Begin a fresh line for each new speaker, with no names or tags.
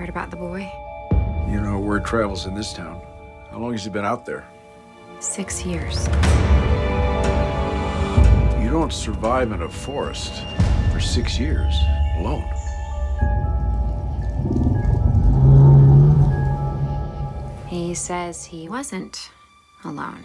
heard about the boy?
You know, word travels in this town. How long has he been out there?
Six years.
You don't survive in a forest for six years alone.
He says he wasn't alone.